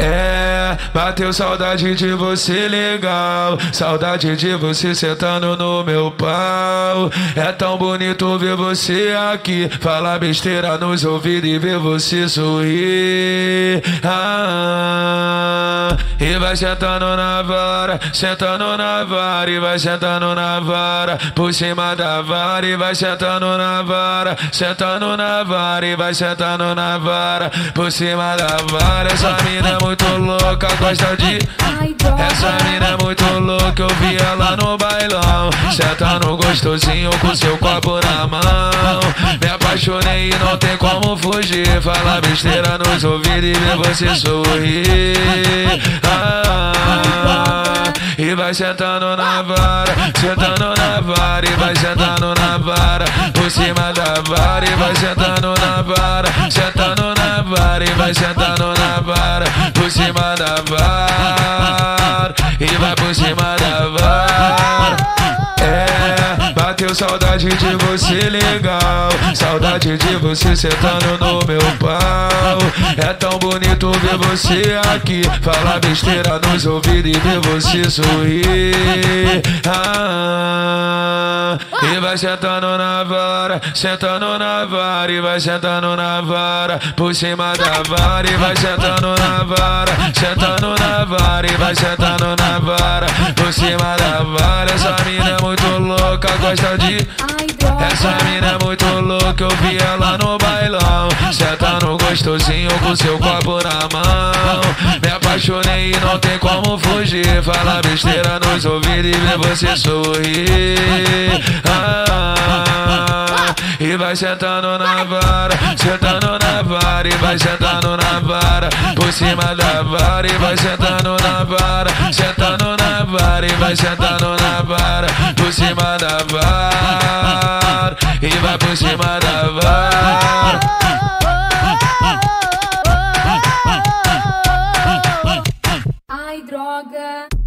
É, bateu saudade de você legal, saudade de você sentando no meu pau. É tão bonito ver você aqui, falar besteira nos ouvidos e ver você sorrir. Ah, e vai sentando na vara, sentando na vara, e vai sentando na vara, por cima da vara, e vai sentando na vara, sentando na vara, e vai sentando na vara, por cima da vara. Essa mina muito louca, gosta de. Essa mina é muito louca, eu vi ela no bailão. Sentando gostosinho com seu copo na mão. Me apaixonei e não tem como fugir. Fala besteira nos ouvidos e ver você sorrir. Ah, e vai sentando na vara, sentando na vara, e vai sentando na vara, por cima da vara, e vai sentando na vara, sentando na vara, e vai sentando na vara por cima da vara bateu saudade de você legal, saudade de você sentando no meu pau. É tão bonito ver você aqui, falar besteira nos ouvidos e ver você sorrir. Ah, e vai sentando na vara, sentando na vara, e vai sentando na vara, por cima da vara, e vai sentando na vara, sentando na vara, e vai sentando na vara, por cima da vara. Essa mina gosta de. Essa mina é muito louca, eu vi ela no bailão, sentando gostosinho com seu copo na mão. Me apaixonei e não tem como fugir, fala besteira nos ouvidos e ver você sorrir. Ah, e vai sentando na vara, sentando na vara, e vai sentando na vara, por cima da vara, e vai sentando na vara, sentando na vara, e vai sentando na vara, por cima da vara, e vai por cima da vara. Ai, droga.